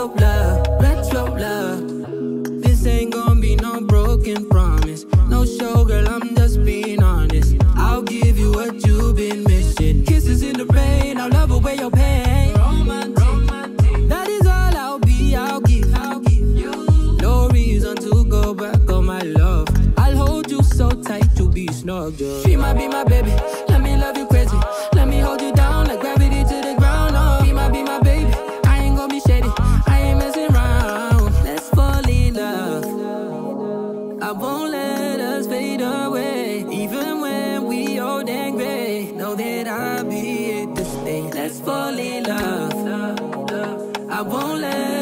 slow love, black love. This ain't gonna be no broken promise. No show, girl, I'm just being honest. I'll give you what you've been missing. Kisses in the rain, I'll love away your pain. Romantic. That is all I'll be, I'll give. I'll give you. No reason to go back on my love. I'll hold you so tight to be snuggled. She might be my baby. Fade away, even when we old and gray. Know that I'll be here to stay. Let's fall in love. I won't let.